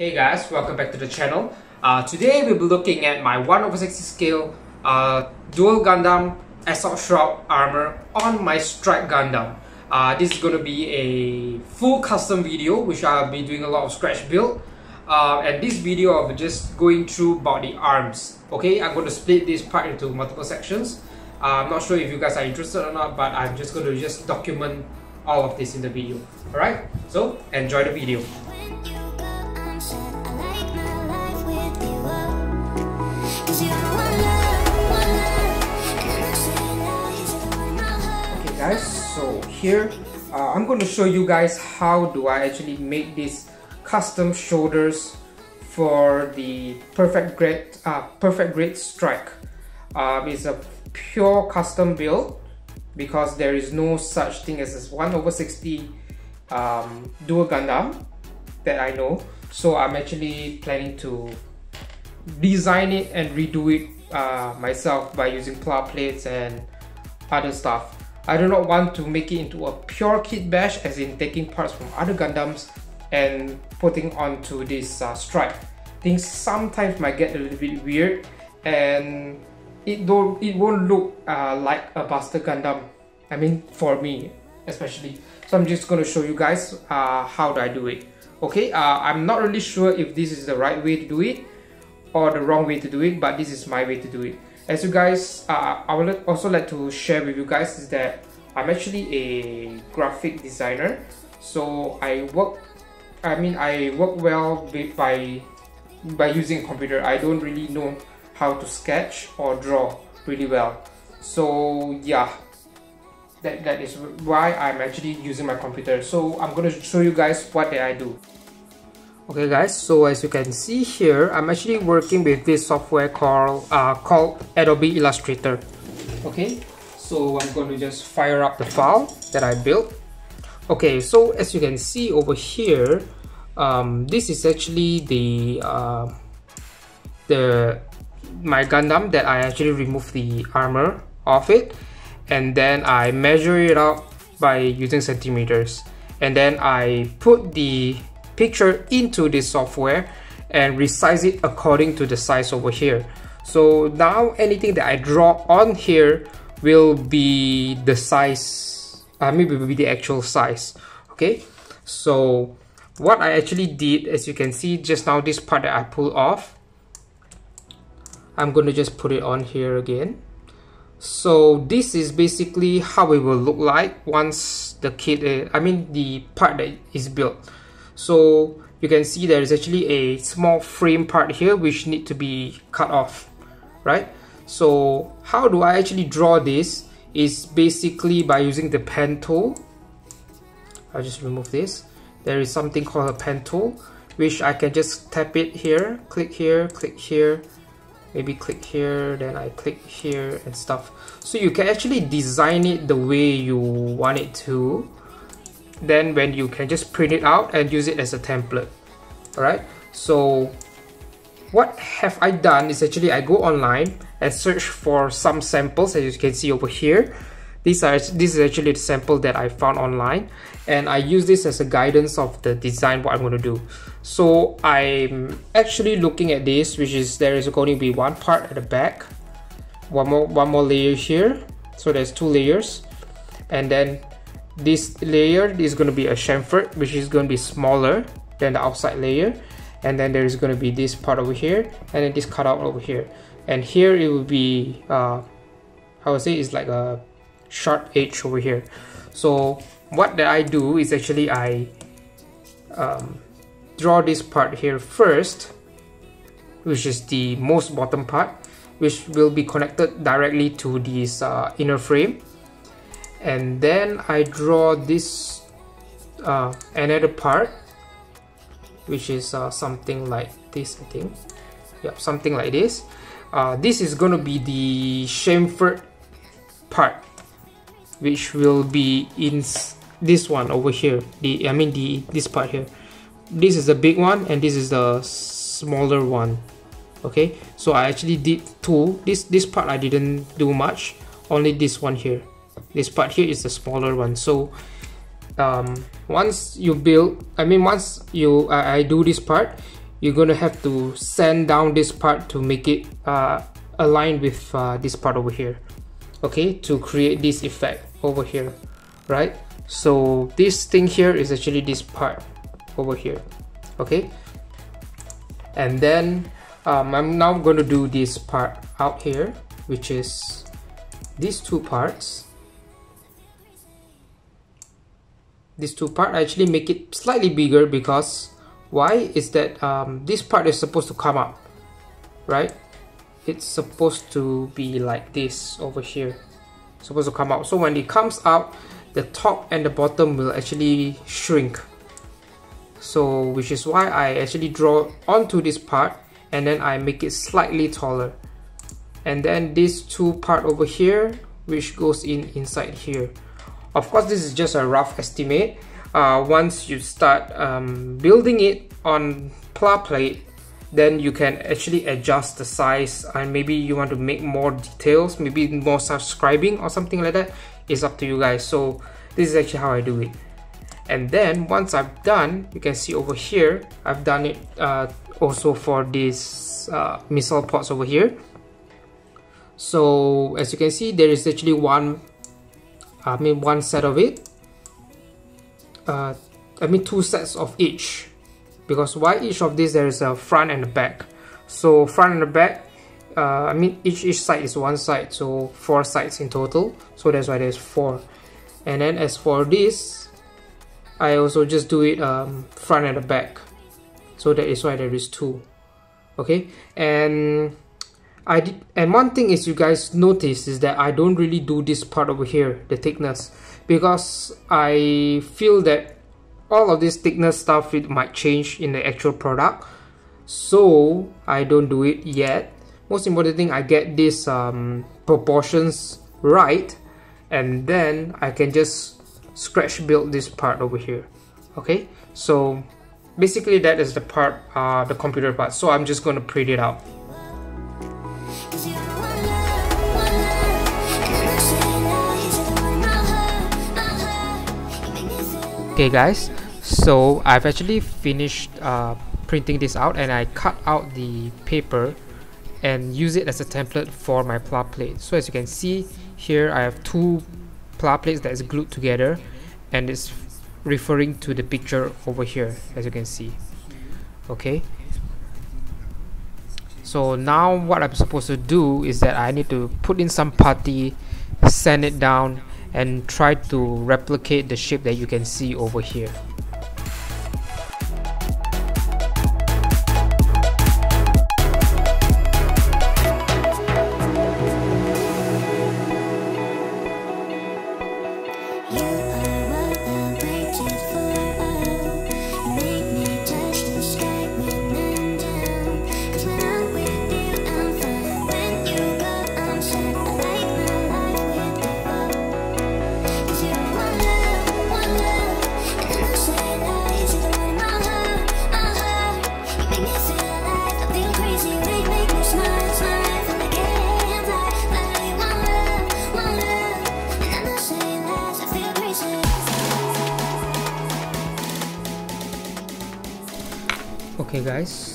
Hey guys, welcome back to the channel. Uh, today we'll be looking at my 1 over 60 scale uh, Duel Gundam Assault Shroud armor on my Strike Gundam. Uh, this is going to be a full custom video which I'll be doing a lot of scratch build. Uh, and this video be just going through about the arms. Okay, I'm going to split this part into multiple sections. Uh, I'm not sure if you guys are interested or not, but I'm just going to just document all of this in the video. Alright, so enjoy the video. Guys. So here uh, I'm going to show you guys how do I actually make these custom shoulders for the perfect grade uh, perfect grade strike. Um, it's a pure custom build because there is no such thing as this 1 over 60 um, Duel Gundam that I know. So I'm actually planning to design it and redo it uh, myself by using pla plates and other stuff I do not want to make it into a pure kit bash as in taking parts from other Gundams and putting onto this uh, strike. Things sometimes might get a little bit weird and it don't it won't look uh, like a Buster Gundam. I mean for me especially. So I'm just to show you guys uh, how do I do it. Okay, uh, I'm not really sure if this is the right way to do it or the wrong way to do it but this is my way to do it as you guys uh, I would also like to share with you guys is that I'm actually a graphic designer. So I work I mean I work well by by using a computer. I don't really know how to sketch or draw really well. So yeah. That, that is why I'm actually using my computer. So I'm gonna show you guys what I do Okay guys, so as you can see here, I'm actually working with this software called, uh, called Adobe Illustrator. Okay, so I'm going to just fire up the file that I built. Okay, so as you can see over here, um, this is actually the uh, the my Gundam that I actually removed the armor of it and then I measure it out by using centimeters and then I put the picture into this software and resize it according to the size over here. So now anything that I draw on here will be the size, I uh, mean will be the actual size, okay? So what I actually did, as you can see just now this part that I pulled off, I'm going to just put it on here again. So this is basically how it will look like once the kit, uh, I mean the part that is built so you can see there is actually a small frame part here which need to be cut off right? So how do I actually draw this is basically by using the pen tool. I'll just remove this. There is something called a pen tool which I can just tap it here click here click here maybe click here then I click here and stuff. So you can actually design it the way you want it to then when you can just print it out and use it as a template. Alright? So what have I done is actually I go online and search for some samples as you can see over here. These are this is actually the sample that I found online and I use this as a guidance of the design what I'm going to do. So I'm actually looking at this which is there is going to be one part at the back. One more one more layer here. So there's two layers. And then this layer is going to be a chamfer which is going to be smaller than the outside layer. And then there is going to be this part over here and then this cutout over here. And here it will be uh, I would say it's like a sharp edge over here. So what that I do is actually I um, draw this part here first which is the most bottom part which will be connected directly to this uh, inner frame and then I draw this uh, another part which is uh, something like this I think. Yep something like this. Uh, this is gonna be the chamfered part which will be in this one over here. The I mean the this part here. This is the big one and this is the smaller one. Okay? So I actually did two. This this part I didn't do much. Only this one here this part here is the smaller one. So um, once you build I mean once you I do this part you're gonna have to sand down this part to make it uh, aligned with uh, this part over here. Okay to create this effect over here right? So this thing here is actually this part over here okay? And then um, I'm now going to do this part out here which is these two parts these two part I actually make it slightly bigger because why is that um, this part is supposed to come up right? It's supposed to be like this over here. Supposed to come out so when it comes out the top and the bottom will actually shrink. So which is why I actually draw onto this part and then I make it slightly taller. And then this two part over here which goes in inside here of course this is just a rough estimate. Uh, once you start um, building it on pla plate then you can actually adjust the size and maybe you want to make more details maybe more subscribing or something like that. It's up to you guys. So this is actually how I do it. And then once I've done you can see over here I've done it uh, also for these uh, missile pods over here. So as you can see there is actually one I mean one set of it. Uh, I mean two sets of each. Because why each of these there is a front and a back. So front and the back uh, I mean each each side is one side. So four sides in total. So that's why there's four. And then as for this I also just do it um, front and the back. So that is why there is two. Okay? And I did and one thing is you guys notice is that I don't really do this part over here the thickness. Because I feel that all of this thickness stuff it might change in the actual product. So I don't do it yet. Most important thing I get these um, proportions right and then I can just scratch build this part over here. Okay? So basically that is the part uh, the computer part. So I'm just going to print it out okay guys. So I've actually finished uh, printing this out and I cut out the paper and use it as a template for my pla plate. So as you can see here I have two pla plates that is glued together and it's referring to the picture over here as you can see. Okay? So now what I'm supposed to do is that I need to put in some putty sand it down and try to replicate the shape that you can see over here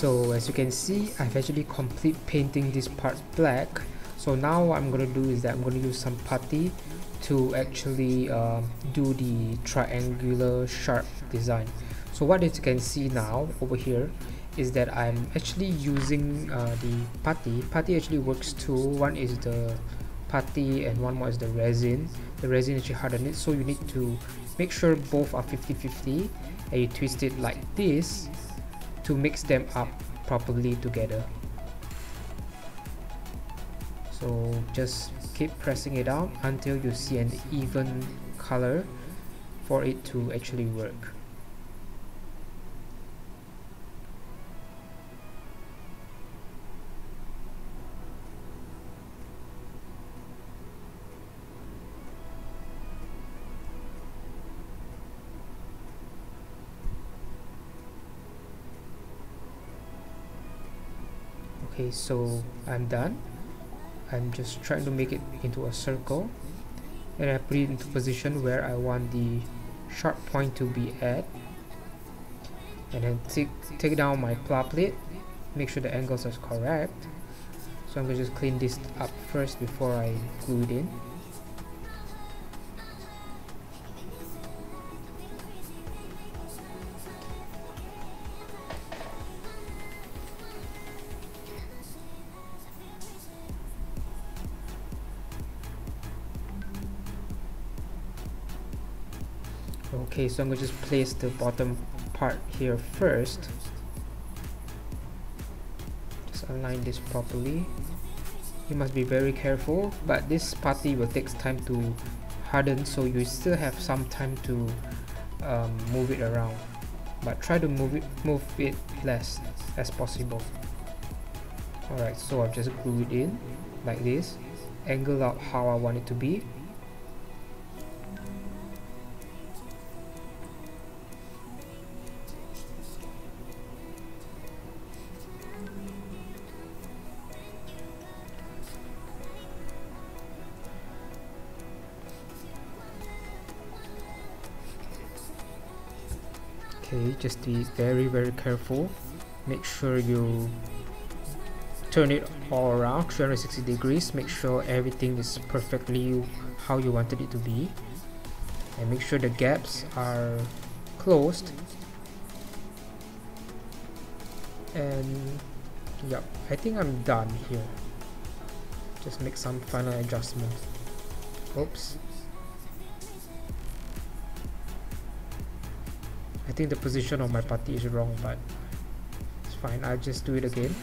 so as you can see I've actually complete painting this part black. So now what I'm gonna do is that I'm gonna use some putty to actually uh, do the triangular sharp design. So what you can see now over here is that I'm actually using uh, the putty. Putty actually works two one is the putty and one more is the resin. The resin actually harden it. So you need to make sure both are 50-50 and you twist it like this to mix them up properly together. So just keep pressing it out until you see an even color for it to actually work okay so I'm done. I'm just trying to make it into a circle. And I put it into position where I want the sharp point to be at. And then take, take down my pla plate. Make sure the angles are correct. So I'm to just clean this up first before I glue it in okay so I'm to just place the bottom part here first. Just align this properly. You must be very careful but this putty will take time to harden so you still have some time to um, move it around. But try to move it move it less as possible. Alright so I've just glued it in like this. Angle out how I want it to be just be very very careful. Make sure you turn it all around 360 degrees. Make sure everything is perfectly how you wanted it to be. And make sure the gaps are closed. And yep I think I'm done here. Just make some final adjustments. Oops I think the position of my putty is wrong but it's fine. I'll just do it again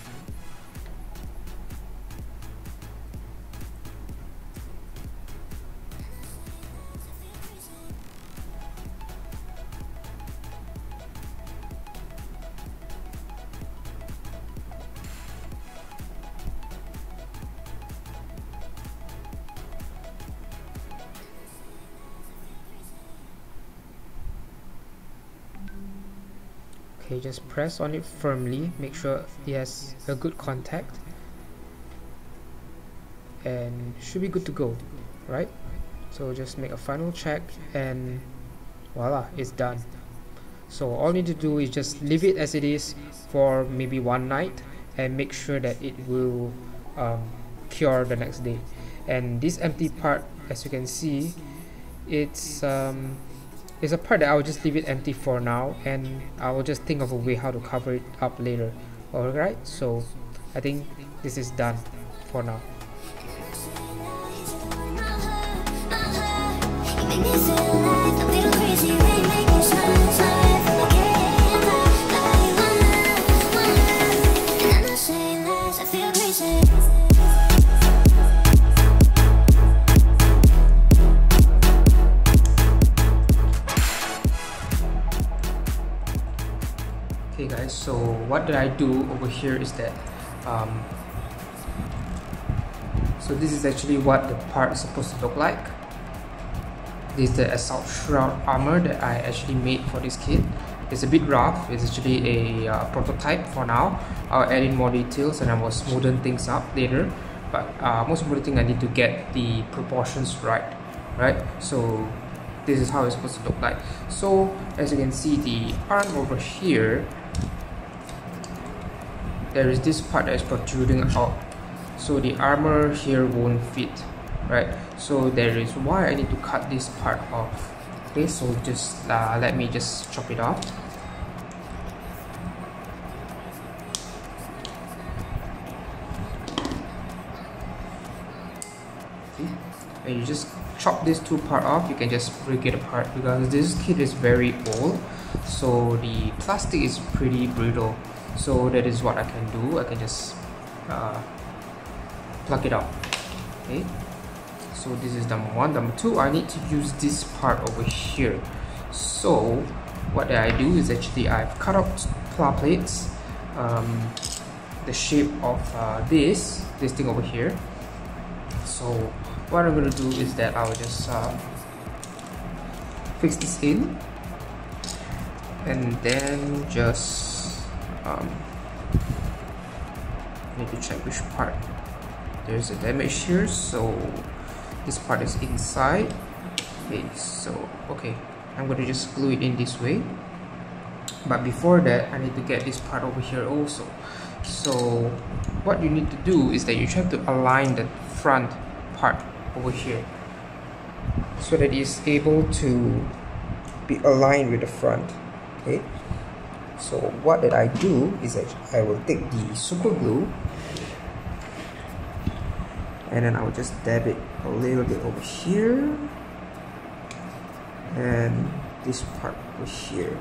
just press on it firmly make sure it has a good contact and should be good to go right? So just make a final check and voila it's done. So all you need to do is just leave it as it is for maybe one night and make sure that it will um, cure the next day. And this empty part as you can see it's um, it's a part that I'll just leave it empty for now and I will just think of a way how to cover it up later. Alright so I think this is done for now here is that um, so this is actually what the part is supposed to look like. This is the assault shroud armor that I actually made for this kit. It's a bit rough. It's actually a uh, prototype for now. I'll add in more details and I will smoothen things up later. But uh, most important thing I need to get the proportions right right? So this is how it's supposed to look like. So as you can see the arm over here there is this part that is protruding out. So the armor here won't fit right? So there is why I need to cut this part off. Okay so just uh, let me just chop it off. And you just chop this two part off you can just break it apart because this kit is very old. So the plastic is pretty brittle so that is what I can do. I can just uh, plug it out. Okay. So this is number one. Number two I need to use this part over here. So what I do is actually I've cut out pla plates um, the shape of uh, this this thing over here. So what I'm gonna do is that I'll just uh, fix this in. And then just um, need to check which part. There's a damage here so this part is inside. Okay so okay I'm going to just glue it in this way. But before that I need to get this part over here also. So what you need to do is that you try to align the front part over here so that it's able to be aligned with the front okay so what did I do is that I will take the super glue and then I will just dab it a little bit over here and this part over here.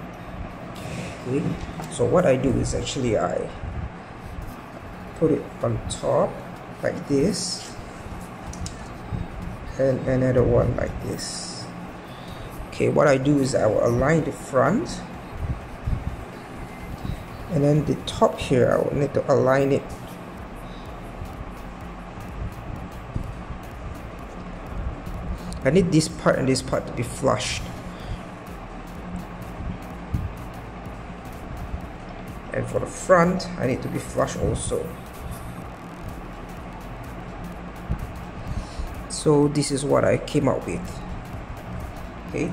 Okay. So what I do is actually I put it on top like this and another one like this. Okay what I do is I will align the front and then the top here I will need to align it. I need this part and this part to be flushed. And for the front I need to be flush also. So this is what I came up with. Okay.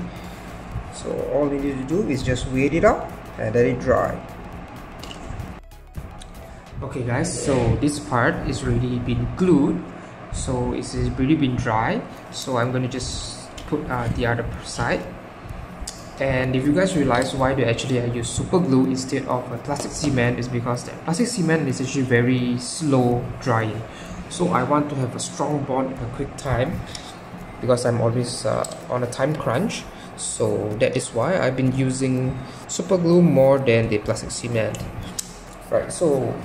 So all we need to do is just wait it out and let it dry okay guys so this part is already been glued. So it's already been dry. So I'm gonna just put uh, the other side. And if you guys realize why do actually I use super glue instead of a plastic cement is because the plastic cement is actually very slow drying. So I want to have a strong bond in a quick time because I'm always uh, on a time crunch. So that is why I've been using super glue more than the plastic cement. Right so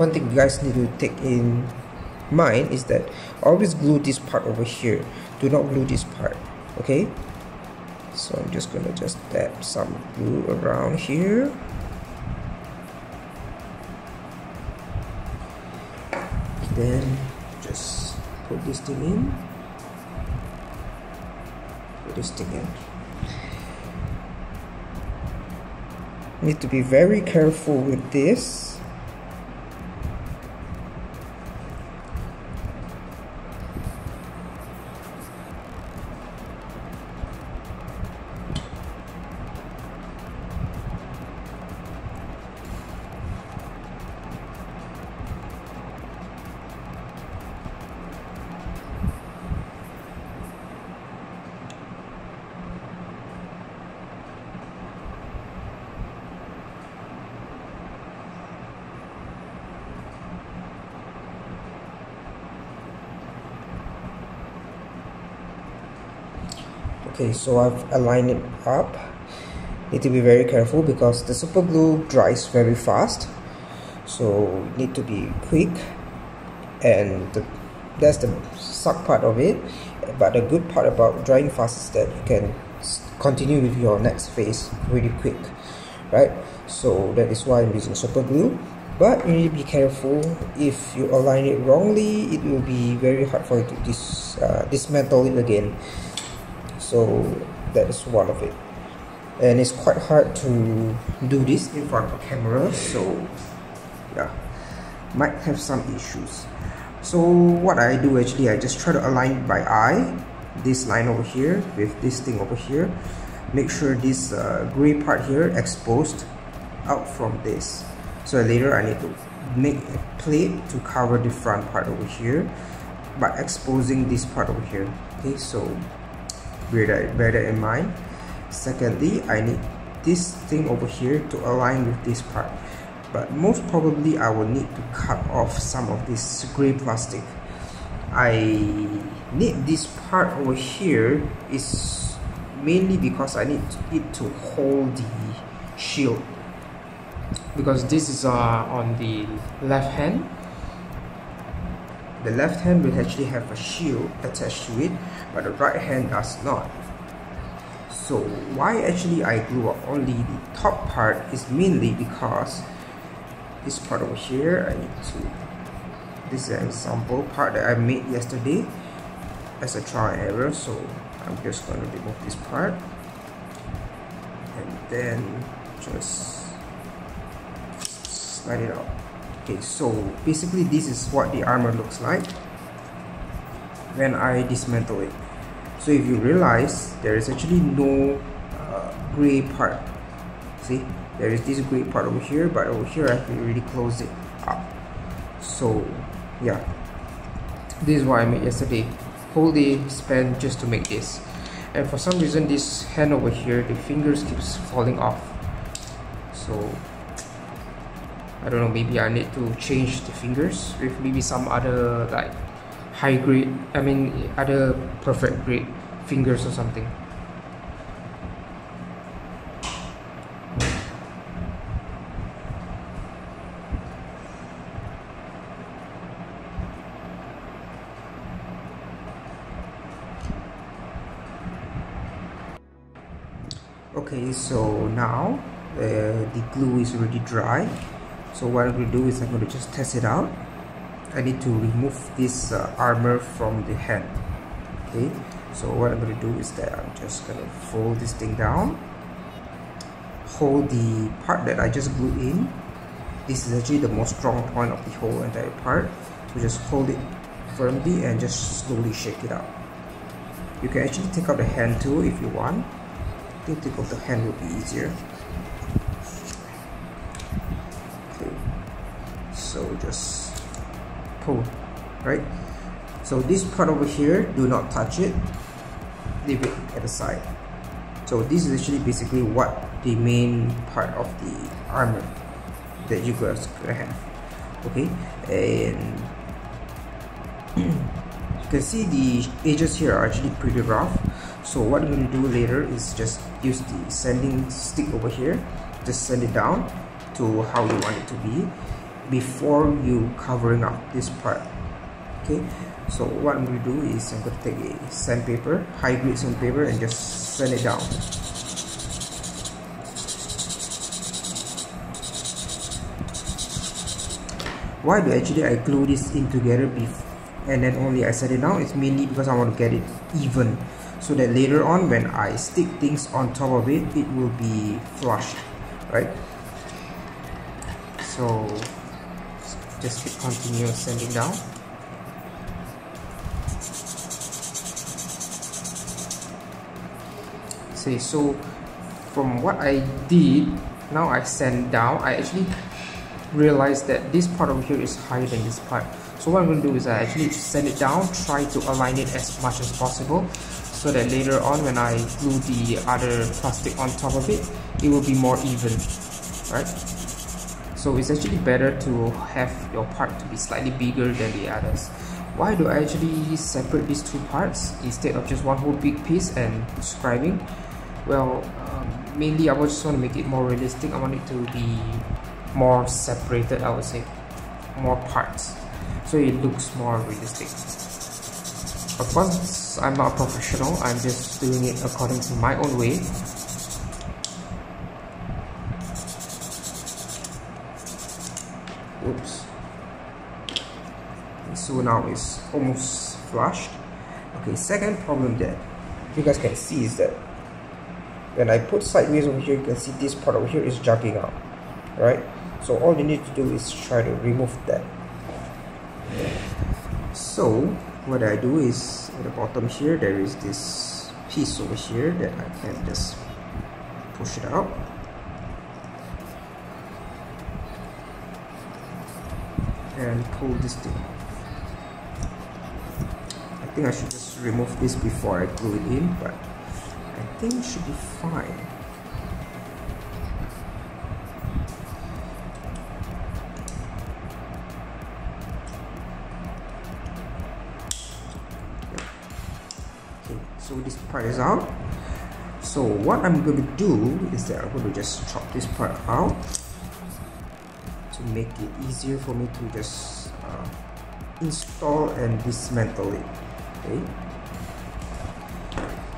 one thing you guys need to take in mind is that always glue this part over here. Do not glue this part okay? So I'm just gonna just dab some glue around here. Then just put this thing in. Put this thing in. Need to be very careful with this so I've aligned it up. Need to be very careful because the super glue dries very fast. So need to be quick and the, that's the suck part of it. But the good part about drying fast is that you can continue with your next phase really quick right? So that is why I'm using super glue. But you need to be careful. If you align it wrongly it will be very hard for you to dis, uh, dismantle it again so that is one of it. And it's quite hard to do this in front of a camera so yeah might have some issues. So what I do actually I just try to align by eye this line over here with this thing over here. Make sure this uh, gray part here exposed out from this. So later I need to make a plate to cover the front part over here by exposing this part over here. Okay so bear that in mind. Secondly I need this thing over here to align with this part. But most probably I will need to cut off some of this gray plastic. I need this part over here is mainly because I need it to hold the shield. Because this is uh, on the left hand the left hand will actually have a shield attached to it but the right hand does not. So why actually I glue up only the top part is mainly because this part over here I need to this is an example part that I made yesterday as a trial and error so I'm just going to remove this part. And then just slide it out okay so basically this is what the armor looks like when I dismantle it. So if you realize there is actually no uh, gray part. See there is this gray part over here but over here I can really close it up. So yeah. This is what I made yesterday. Whole day spent just to make this. And for some reason this hand over here the fingers keeps falling off. So I don't know maybe I need to change the fingers with maybe some other like high grade I mean other perfect grade fingers or something. Okay so now uh, the glue is already dry so what I'm going to do is I'm going to just test it out. I need to remove this uh, armor from the hand okay? So what I'm going to do is that I'm just going to fold this thing down. Hold the part that I just glued in. This is actually the most strong point of the whole entire part. So just hold it firmly and just slowly shake it out you can actually take out the hand too if you want. I think take out the hand will be easier pull right? So this part over here do not touch it. Leave it at the side. So this is actually basically what the main part of the armor that you guys gonna have okay? And you can see the edges here are actually pretty rough. So what I'm going to do later is just use the sanding stick over here. Just sand it down to how you want it to be before you covering up this part. Okay? So what I'm going to do is I'm going to take a sandpaper high grade sandpaper and just sand it down. Why do actually I glue this in together before and then only I set it down? It's mainly because I want to get it even so that later on when I stick things on top of it it will be flushed right? So just keep continue sending down. See so from what I did now I send down I actually realized that this part over here is higher than this part. So what I'm going to do is I actually send it down try to align it as much as possible so that later on when I glue the other plastic on top of it it will be more even right so it's actually better to have your part to be slightly bigger than the others. Why do I actually separate these two parts instead of just one whole big piece and scribing? Well um, mainly I just want to make it more realistic. I want it to be more separated I would say. More parts. So it looks more realistic. Of course I'm not a professional. I'm just doing it according to my own way oops. So now it's almost flushed. Okay second problem that you guys can see is that when I put sideways over here you can see this part over here is jumping out right? So all you need to do is try to remove that. So what I do is at the bottom here there is this piece over here that I can just push it out and pull this thing. I think I should just remove this before I glue it in but I think it should be fine. Okay so this part is out. So what I'm going to do is that I'm going to just chop this part out to make it easier for me to just uh, install and dismantle it okay?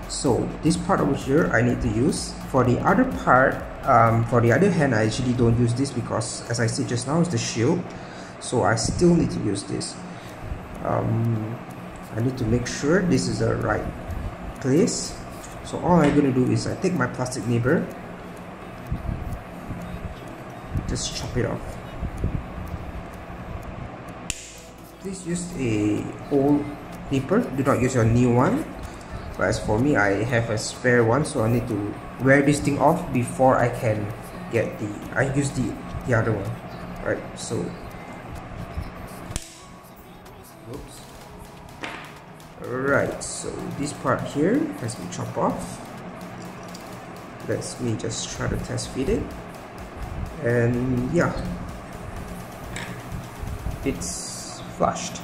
So this part over here I need to use. For the other part um, for the other hand I actually don't use this because as I said just now it's the shield. So I still need to use this. Um, I need to make sure this is the right place. So all I'm gonna do is I take my plastic nipper just chop it off please use a old nipper do not use your new one. But as for me I have a spare one so I need to wear this thing off before I can get the I use the the other one. Right so. Oops. Right so this part here has been chopped off. Let's me just try to test fit it. And yeah. It's flushed.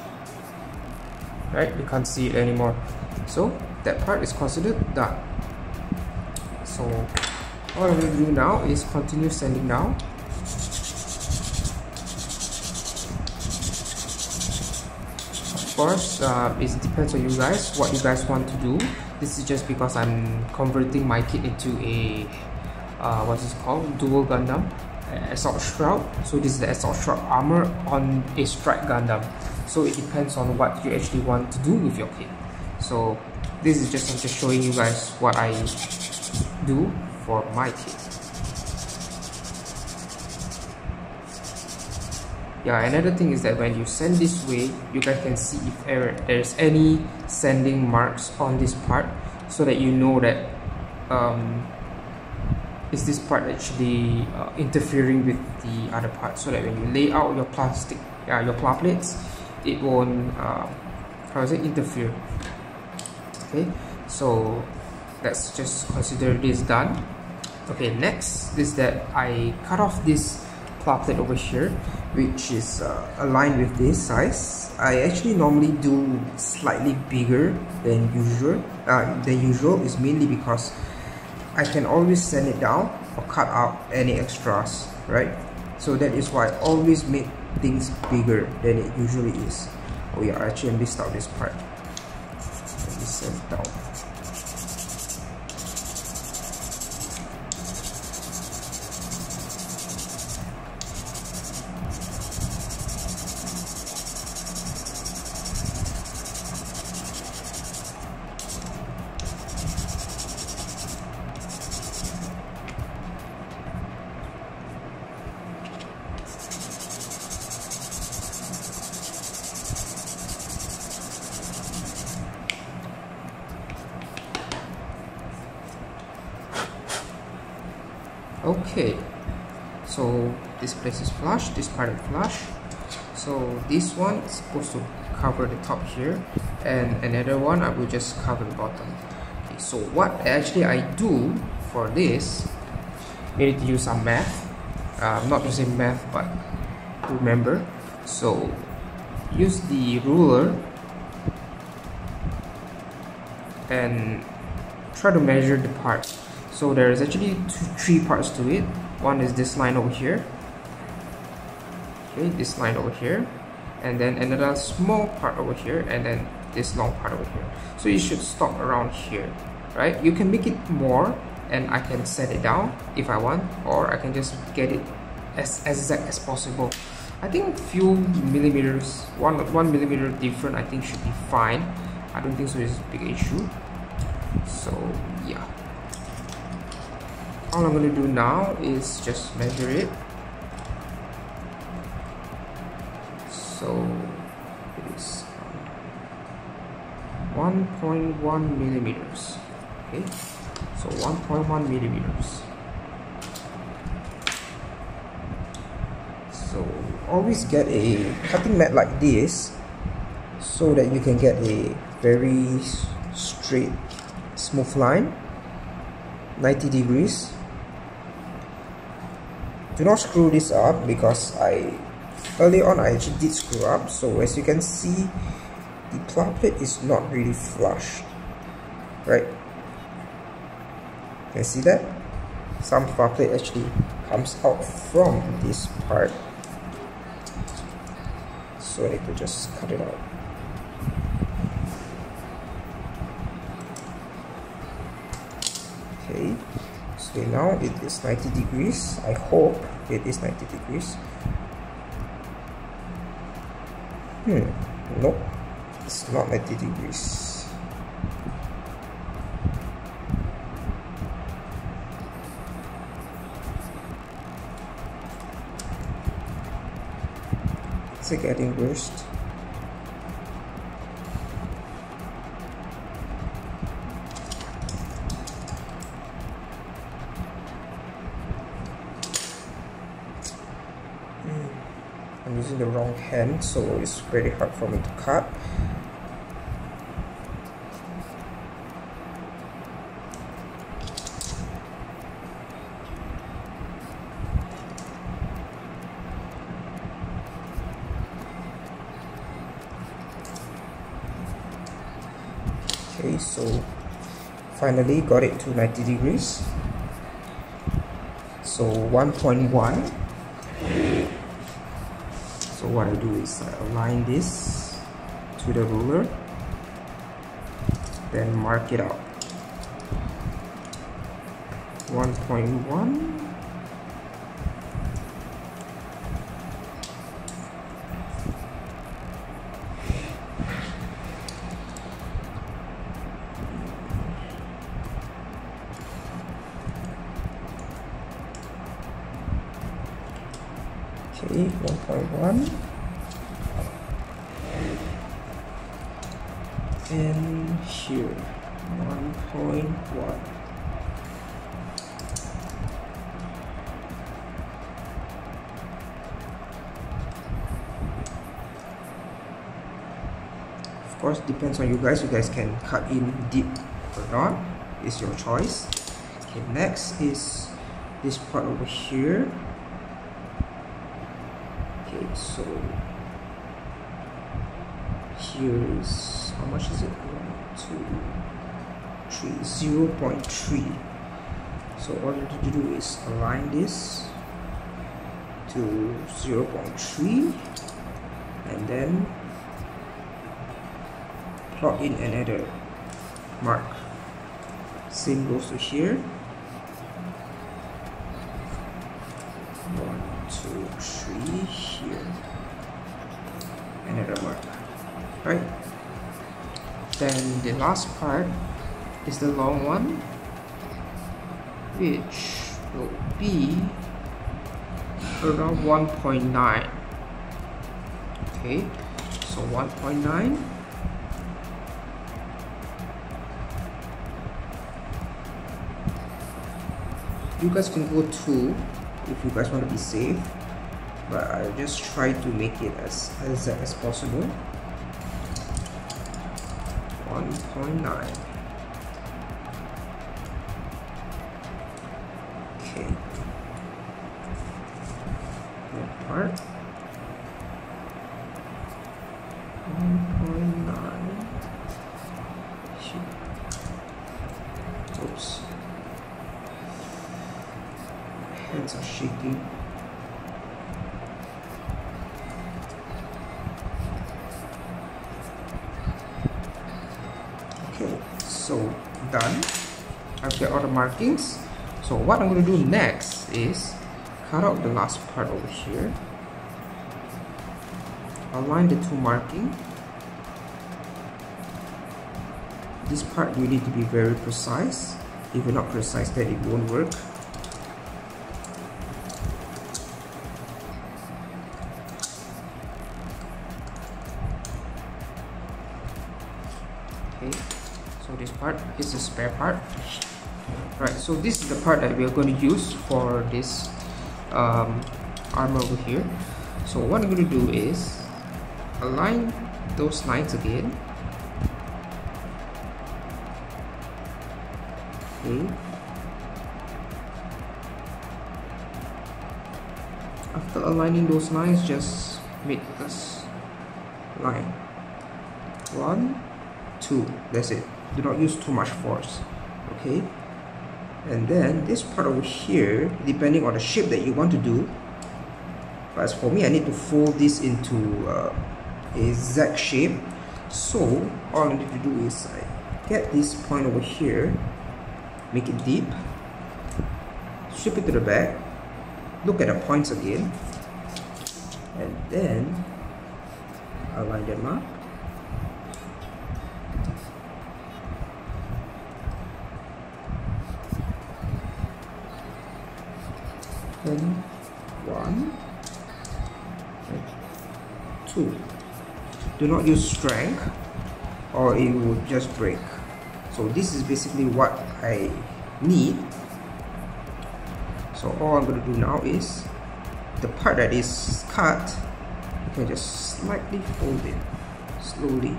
Right? You can't see it anymore. So that part is considered done. So all I'm going to do now is continue sanding down of course uh, it depends on you guys what you guys want to do. This is just because I'm converting my kit into a uh, what's this called? Duel Gundam assault shroud. So this is the assault shroud armor on a strike Gundam. So it depends on what you actually want to do with your kit. So this is just I'm just showing you guys what I do for my kit. Yeah another thing is that when you send this way you guys can see if there's any sanding marks on this part so that you know that um, is this part actually uh, interfering with the other part? So that when you lay out your plastic uh, your pla plates it won't uh, how does it interfere. Okay so let's just consider this done. Okay next is that I cut off this pla plate over here which is uh, aligned with this size. I actually normally do slightly bigger than usual uh, than usual is mainly because I can always sand it down or cut out any extras right? So that is why I always make things bigger than it usually is. Oh yeah I actually missed out this part. Let me sand it down okay so this place is flush this part is flush so this one is supposed to cover the top here. And another one I will just cover the bottom. Okay, so what actually I do for this you need to use some math. Uh, not using math but remember. So use the ruler and try to measure the part so there is actually two, three parts to it. One is this line over here okay this line over here and then another small part over here and then this long part over here. So you should stop around here right? You can make it more and I can set it down if I want or I can just get it as, as exact as possible. I think few millimeters one one millimeter different I think should be fine. I don't think so is a big issue. So yeah. All I'm going to do now is just measure it 1.1 millimeters. Okay so 1.1 millimeters. So always get a cutting mat like this so that you can get a very straight smooth line 90 degrees. Do not screw this up because I early on I actually did screw up. So as you can see the plate is not really flush right? Can see that? Some plate actually comes out from this part. So need to just cut it out. Okay so now it is 90 degrees. I hope it is 90 degrees. Hmm nope it's not 90 degrees It's getting worse? Hmm. I'm using the wrong hand so it's pretty hard for me to cut. Finally got it to 90 degrees. So 1.1 so what I do is I align this to the ruler then mark it out 1.1 you guys you guys can cut in deep or not. It's your choice. Okay next is this part over here. Okay so here is how much is it? One two three zero point three. So all you need to do is align this to 0.3 and then plot in another mark. Same goes to here. One two three here. Another mark. Right then the last part is the long one which will be around 1.9 okay so 1.9 you guys can go 2 if you guys want to be safe but I just try to make it as as, as possible. 1.9 so what I'm going to do next is cut out the last part over here. Align the two marking. This part you need to be very precise. If you're not precise then it won't work. Okay so this part is the spare part so this is the part that we are going to use for this um, armor over here. So what I'm going to do is align those lines again. Okay. After aligning those lines just make this line. One two. That's it. Do not use too much force. Okay and then this part over here depending on the shape that you want to do but as for me I need to fold this into uh, a Z shape. So all I need to do is I get this point over here make it deep strip it to the back look at the points again and then align them up do not use strength or it will just break. So this is basically what I need. So all I'm going to do now is the part that is cut you can just slightly fold it slowly.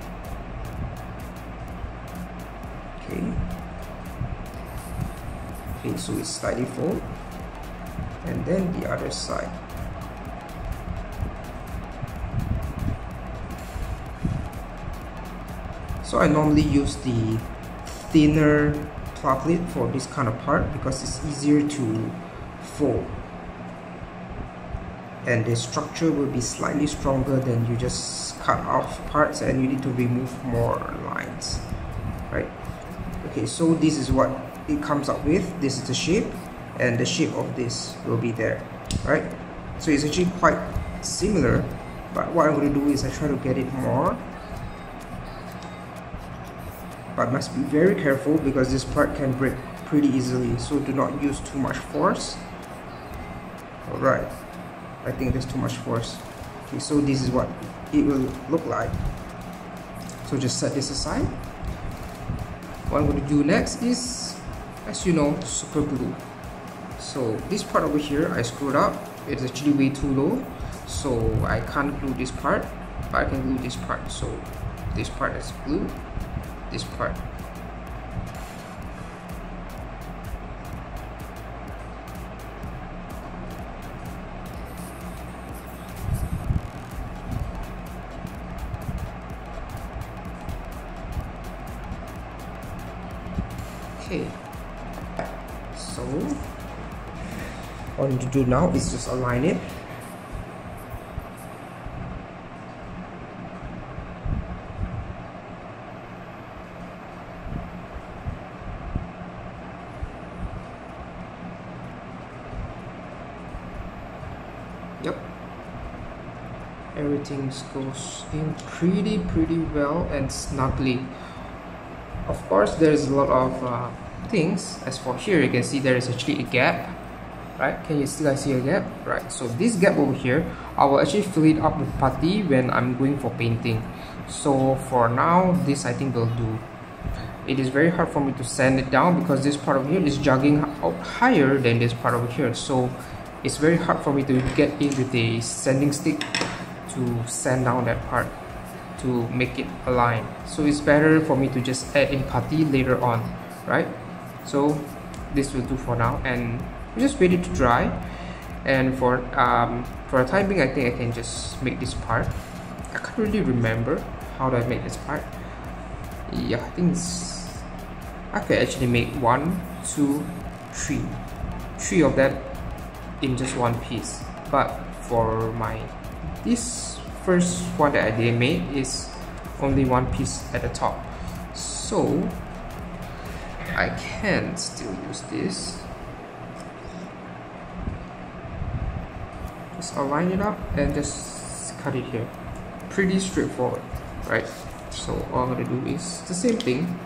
Okay. Okay so it's slightly fold. And then the other side so I normally use the thinner lid for this kind of part because it's easier to fold. And the structure will be slightly stronger than you just cut off parts and you need to remove more lines right? Okay so this is what it comes up with. This is the shape and the shape of this will be there right? So it's actually quite similar but what I'm going to do is I try to get it more but must be very careful because this part can break pretty easily. So do not use too much force. Alright. I think there's too much force. Okay so this is what it will look like. So just set this aside. What I'm going to do next is as you know super glue. So this part over here I screwed up. It's actually way too low. So I can't glue this part but I can glue this part. So this part is glue this part. Okay. So what I need to do now is just align it yep everything goes in pretty pretty well and snugly. Of course there's a lot of uh, things. As for here you can see there is actually a gap right? Can you still see a gap? Right so this gap over here I will actually fill it up with putty when I'm going for painting. So for now this I think will do. It is very hard for me to sand it down because this part over here is jogging out higher than this part over here. So it's very hard for me to get in with a sanding stick to sand down that part to make it align. So it's better for me to just add in putty later on right? So this will do for now. And just wait it to dry. And for um, for a time being I think I can just make this part. I can't really remember how do I make this part. Yeah I think I could actually make one two three. Three of that in just one piece. But for my this first one that I did make is only one piece at the top. So I can still use this. Just align it up and just cut it here. Pretty straightforward right? So all I'm gonna do is the same thing.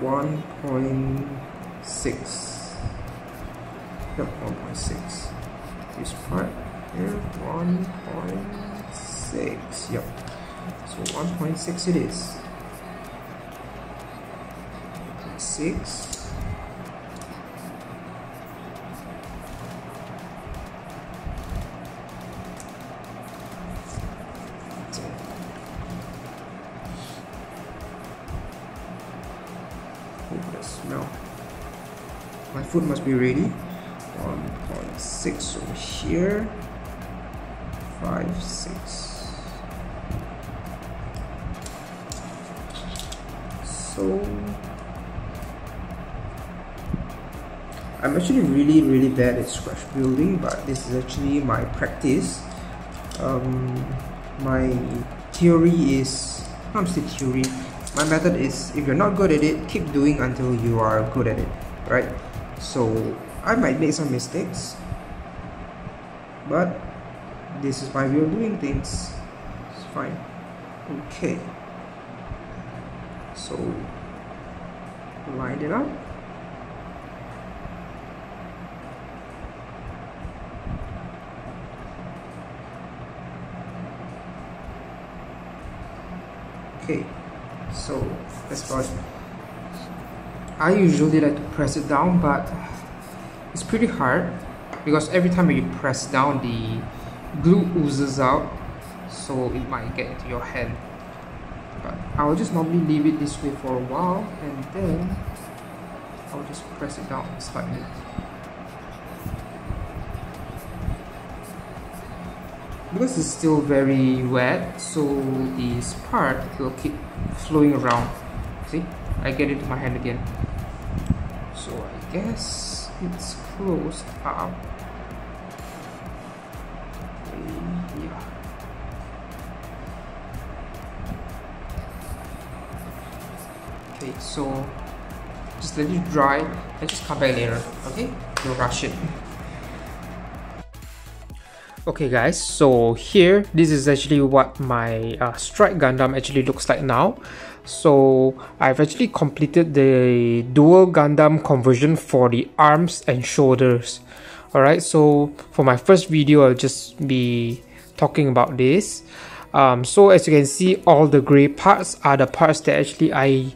1.6 yep 1.6 this part here 1.6 yep. So 1.6 it is. 6 smell my food must be ready. 1.6 over here. 5 6 so I'm actually really really bad at scratch building but this is actually my practice. Um, my theory is not still theory. My method is if you're not good at it keep doing until you are good at it right? So I might make some mistakes but this is my way of doing things. It's fine. Okay. So line it up. Okay. So let's start. I usually like to press it down but it's pretty hard because every time you press down the glue oozes out so it might get into your hand. But I'll just normally leave it this way for a while and then I'll just press it down slightly. Because it's still very wet so this part will keep flowing around. See? I get it to my hand again. So I guess it's closed up okay so just let it dry. And just come back later okay? Don't rush it. Okay guys so here this is actually what my uh, strike gundam actually looks like now so i've actually completed the Duel gundam conversion for the arms and shoulders. All right so for my first video i'll just be talking about this. Um, so as you can see all the gray parts are the parts that actually i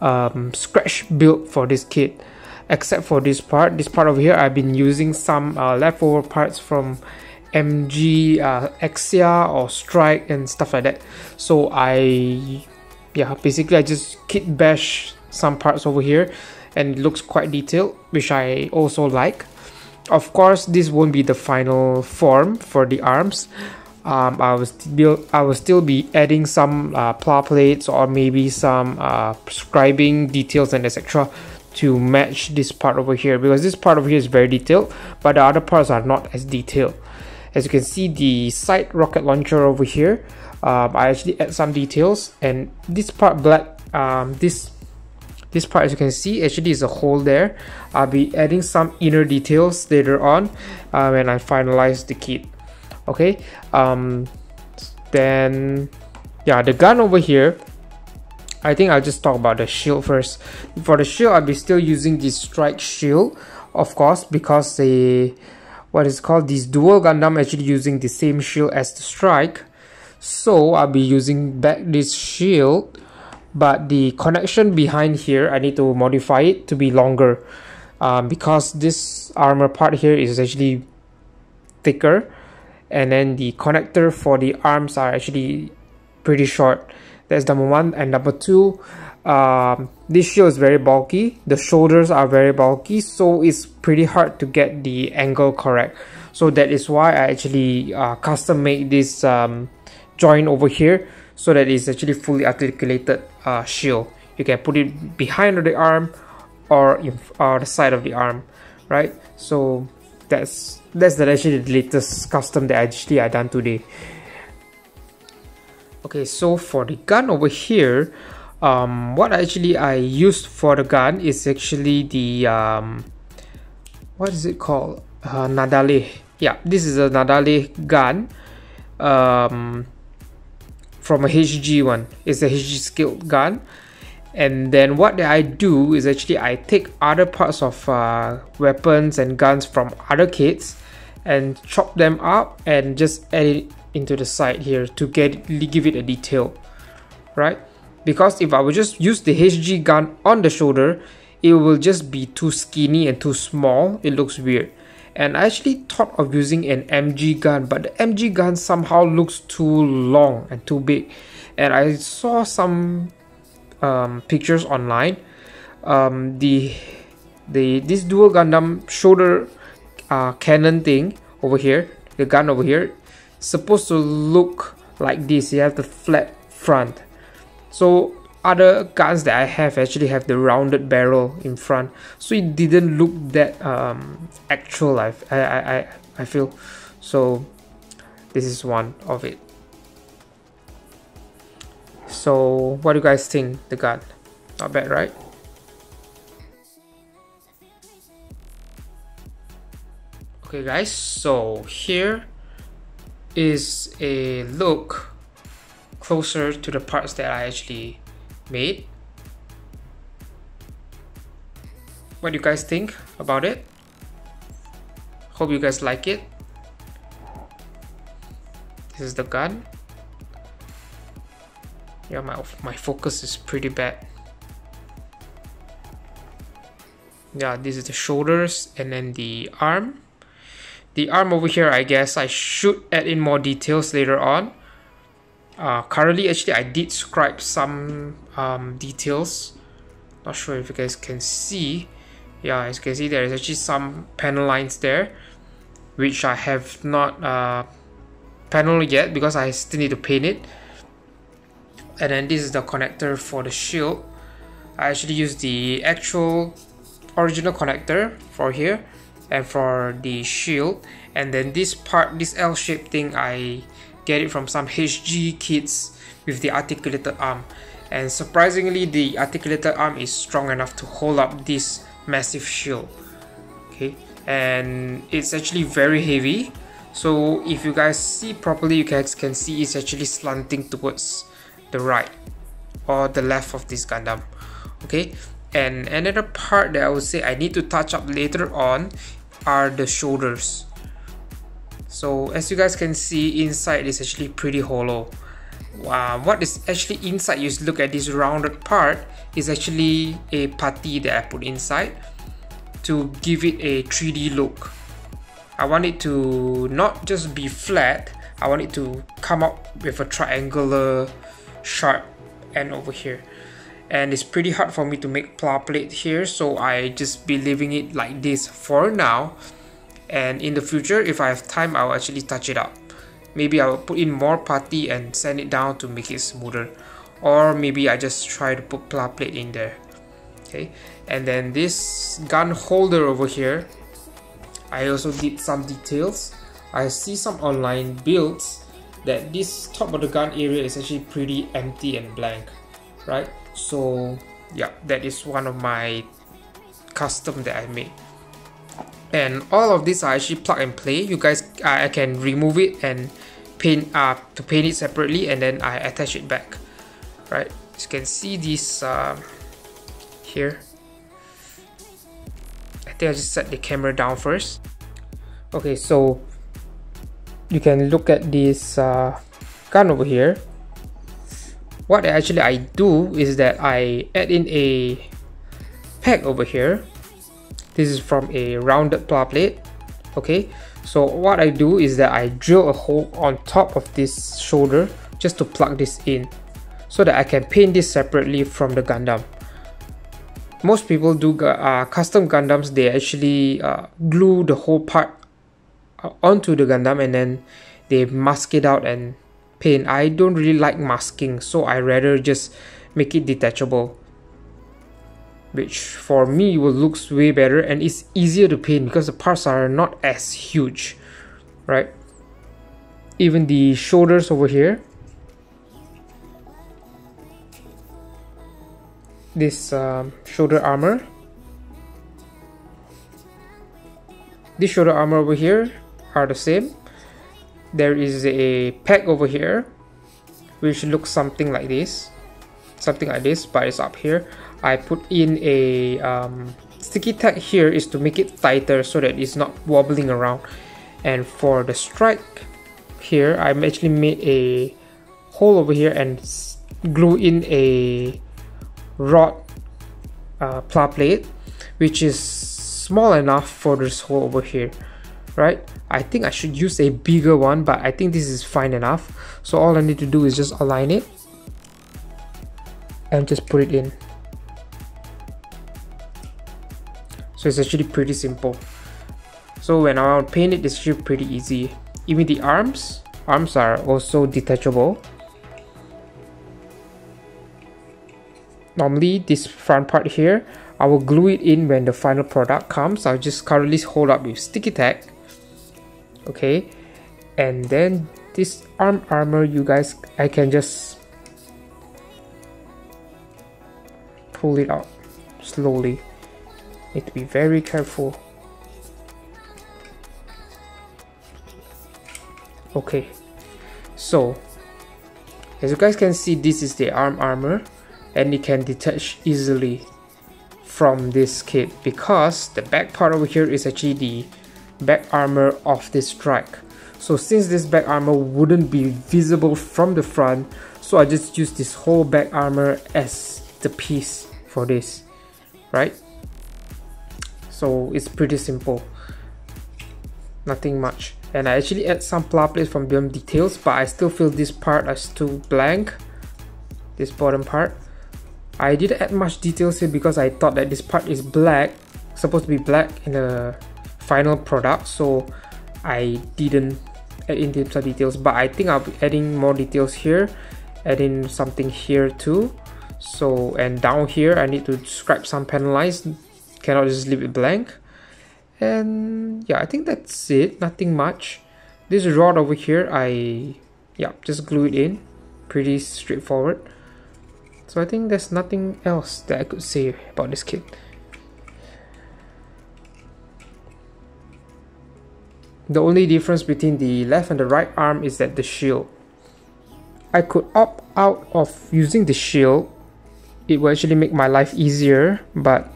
um, scratch built for this kit. Except for this part. This part over here I've been using some uh, leftover parts from MG uh, Exia or Strike and stuff like that. So I yeah basically I just kit bash some parts over here and it looks quite detailed which I also like. Of course this won't be the final form for the arms. Um, I will still I will still be adding some uh, pla plates or maybe some uh, scribing details and etc to match this part over here because this part over here is very detailed but the other parts are not as detailed. As you can see the side rocket launcher over here um, I actually add some details and this part black um, this this part as you can see actually is a hole there. I'll be adding some inner details later on uh, when I finalize the kit. Okay um then yeah the gun over here. I think I'll just talk about the shield first. For the shield I'll be still using this strike shield of course because the what is called? This Duel Gundam actually using the same shield as the strike so I'll be using back this shield but the connection behind here I need to modify it to be longer. Um, because this armor part here is actually thicker and then the connector for the arms are actually pretty short. That's number one. And number two um, this shield is very bulky. The shoulders are very bulky so it's pretty hard to get the angle correct. So that is why I actually uh, custom made this um, joint over here so that it's actually fully articulated uh, shield. You can put it behind the arm or in uh, the side of the arm right? So that's that's the actually the latest custom that actually I done today. Okay so for the gun over here um, what actually I used for the gun is actually the um, what is it called? Uh, Nadale yeah this is a Nadale gun. Um, from a HG one. It's a HG skilled gun. And then what I do is actually I take other parts of uh, weapons and guns from other kits and chop them up and just add it into the side here to get give it a detail right? Because if I would just use the HG gun on the shoulder it will just be too skinny and too small. It looks weird and I actually thought of using an MG gun but the MG gun somehow looks too long and too big. And I saw some um, pictures online. Um, the the this Duel Gundam shoulder uh, cannon thing over here the gun over here supposed to look like this. You have the flat front. So other guns that I have actually have the rounded barrel in front. So it didn't look that um, actual I, I, I, I feel. So this is one of it. So what do you guys think? The gun. Not bad right? Okay guys so here is a look closer to the parts that I actually made what do you guys think about it? Hope you guys like it. This is the gun. Yeah my, my focus is pretty bad. Yeah this is the shoulders and then the arm. The arm over here I guess I should add in more details later on uh, currently actually I did scribe some um, details. Not sure if you guys can see. Yeah as you can see there is actually some panel lines there which I have not uh, paneled yet because I still need to paint it. And then this is the connector for the shield. I actually use the actual original connector for here and for the shield. And then this part this L-shaped thing I get it from some HG kits with the articulated arm. And surprisingly the articulated arm is strong enough to hold up this massive shield. Okay? And it's actually very heavy. So if you guys see properly you guys can see it's actually slanting towards the right or the left of this Gundam. Okay? And another part that I would say I need to touch up later on are the shoulders so as you guys can see inside is actually pretty hollow. Uh, what is actually inside you look at this rounded part is actually a putty that I put inside to give it a 3D look. I want it to not just be flat I want it to come up with a triangular sharp end over here. And it's pretty hard for me to make pla plate here so I just be leaving it like this for now and in the future if I have time I'll actually touch it up. Maybe I'll put in more putty and sand it down to make it smoother. Or maybe I just try to put pla plate in there. Okay? And then this gun holder over here I also did some details. I see some online builds that this top of the gun area is actually pretty empty and blank right? So yeah that is one of my custom that I made and all of these are actually plug and play. You guys I can remove it and paint uh, to paint it separately and then I attach it back. Right? You can see this uh, here. I think I just set the camera down first. Okay so you can look at this uh, gun over here. What actually I do is that I add in a peg over here this is from a rounded pla plate okay? So what I do is that I drill a hole on top of this shoulder just to plug this in so that I can paint this separately from the Gundam. Most people do uh, custom Gundams they actually uh, glue the whole part uh, onto the Gundam and then they mask it out and paint. I don't really like masking so I rather just make it detachable which for me will looks way better and it's easier to paint because the parts are not as huge right? Even the shoulders over here. This um, shoulder armor. This shoulder armor over here are the same. There is a peg over here which looks something like this. Something like this but it's up here I put in a um, sticky tag here is to make it tighter so that it's not wobbling around. And for the strike here I actually made a hole over here and glue in a rod uh, pla plate which is small enough for this hole over here right? I think I should use a bigger one but I think this is fine enough. So all I need to do is just align it and just put it in so it's actually pretty simple. So when I paint it it's actually pretty easy. Even the arms arms are also detachable. Normally this front part here I will glue it in when the final product comes. I'll just currently hold up with sticky tack okay? And then this arm armor you guys I can just pull it out slowly need to be very careful. Okay. So as you guys can see this is the arm armor and it can detach easily from this kit because the back part over here is actually the back armor of this strike. So since this back armor wouldn't be visible from the front so I just use this whole back armor as the piece for this right so it's pretty simple. Nothing much. And I actually add some pla plates from BIM details but I still feel this part is too blank. This bottom part. I didn't add much details here because I thought that this part is black supposed to be black in the final product. So I didn't add in some details but I think I'll be adding more details here adding something here too. So and down here I need to scrap some panelized cannot just leave it blank. And yeah I think that's it. Nothing much. This rod over here I yeah just glue it in. Pretty straightforward. So I think there's nothing else that I could say about this kit. The only difference between the left and the right arm is that the shield. I could opt out of using the shield. It will actually make my life easier but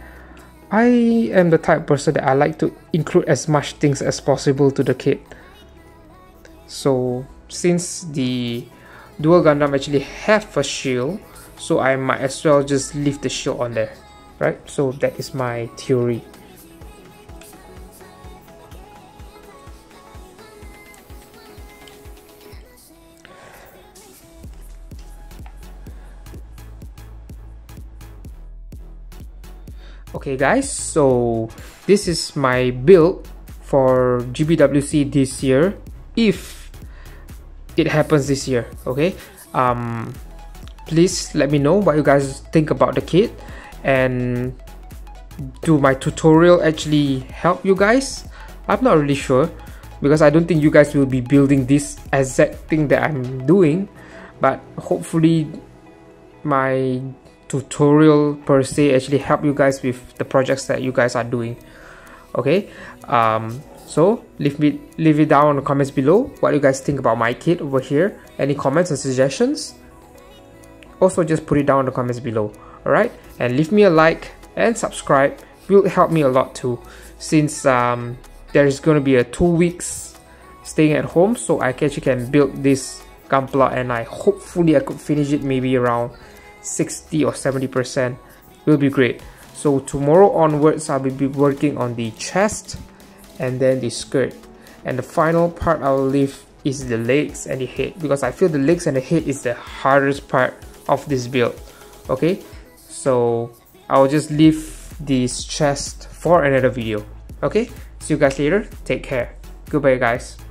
I am the type person that I like to include as much things as possible to the kit. So since the Duel Gundam actually have a shield, so I might as well just leave the shield on there, right? So that is my theory. Okay guys so this is my build for GBWC this year if it happens this year okay? Um please let me know what you guys think about the kit and do my tutorial actually help you guys? I'm not really sure because I don't think you guys will be building this exact thing that I'm doing but hopefully my tutorial per se actually help you guys with the projects that you guys are doing. Okay? Um, so leave me leave it down in the comments below what you guys think about my kit over here. Any comments or suggestions? Also just put it down in the comments below. Alright? And leave me a like and subscribe. Will help me a lot too. Since um, there's gonna be a two weeks staying at home so I actually can build this Gunpla and I hopefully I could finish it maybe around 60 or 70% will be great. So tomorrow onwards, I'll be working on the chest and then the skirt. And the final part I'll leave is the legs and the head because I feel the legs and the head is the hardest part of this build. Okay, so I'll just leave this chest for another video. Okay, see you guys later. Take care. Goodbye guys.